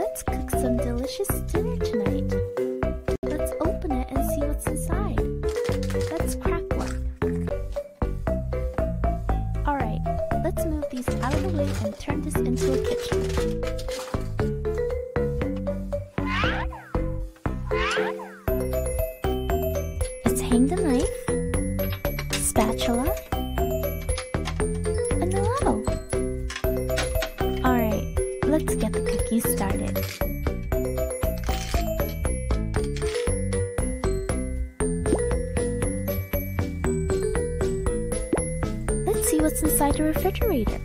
Let's cook some delicious dinner tonight. Let's open it and see what's inside. Let's crack one. Alright, let's move these out of the way and turn this into a kitchen. Let's hang the knife, spatula, and the ladle. Let's get the cookies started. Let's see what's inside the refrigerator.